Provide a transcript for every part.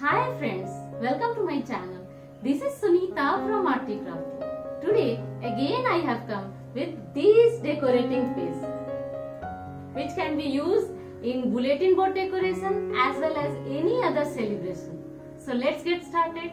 Hi friends, welcome to my channel. This is Sunita from Arty Krafty. Today again I have come with these decorating piece which can be used in bulletin board decoration as well as any other celebration. So let's get started.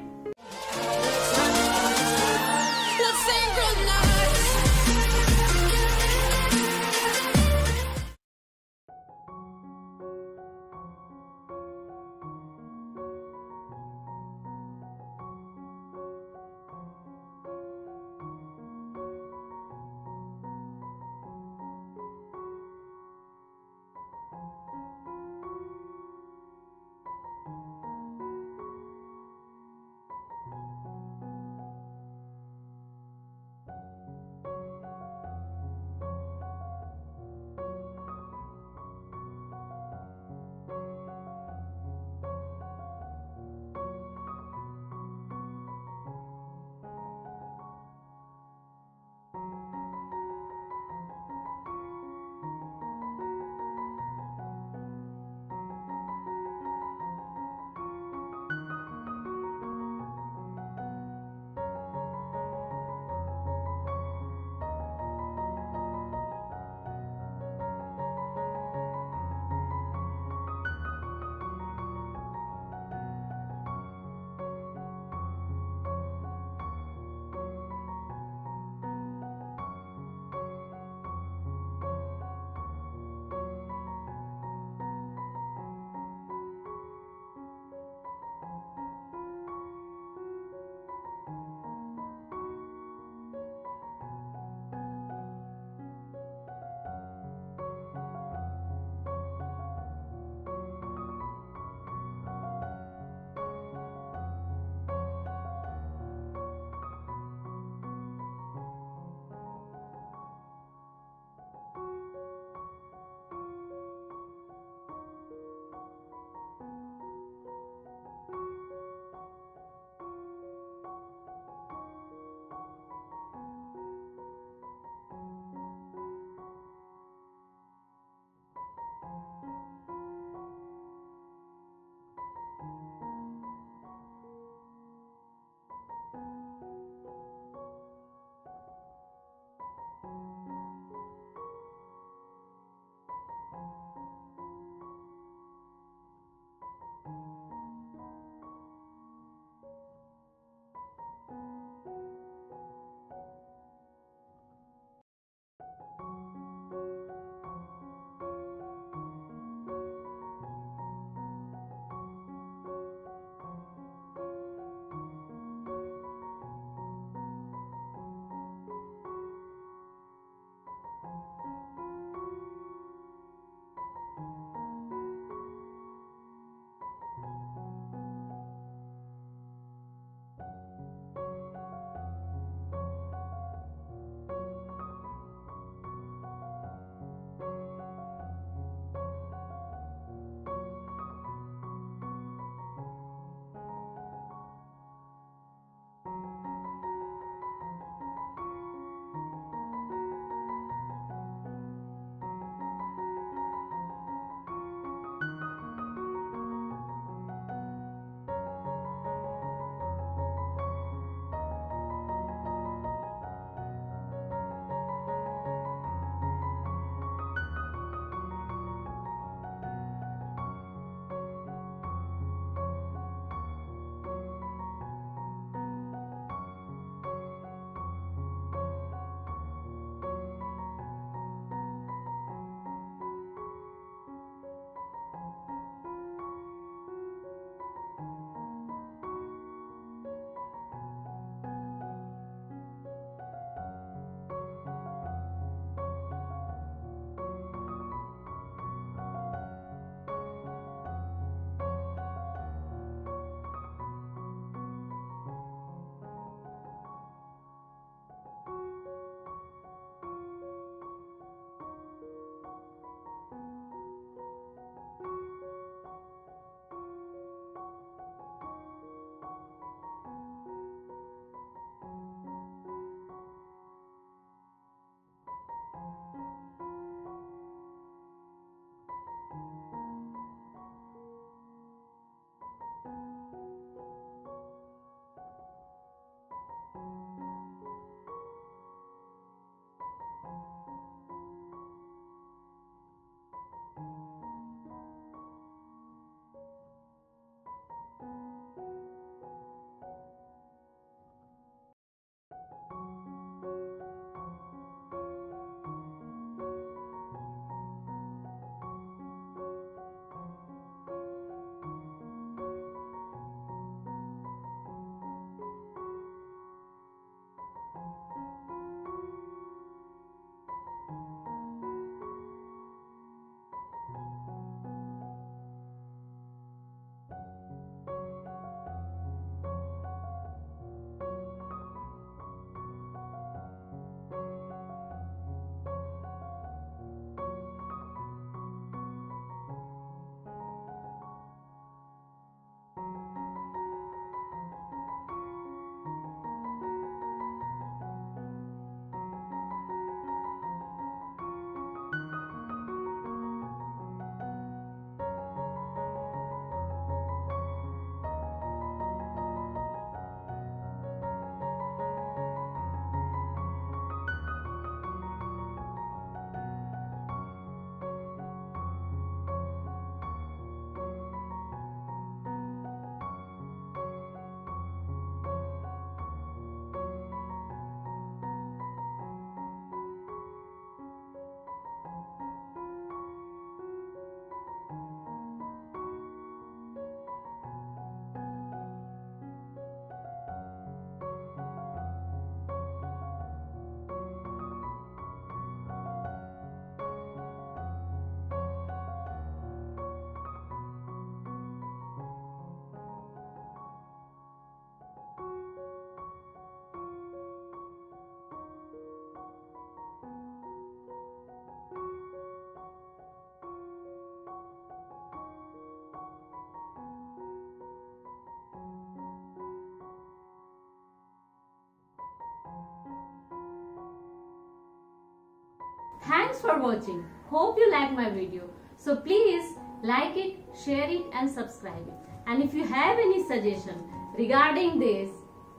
Thanks for watching. Hope you like my video. So please like it, share it and subscribe it. And if you have any suggestion regarding this,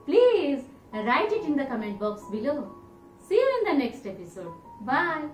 please write it in the comment box below. See you in the next episode. Bye.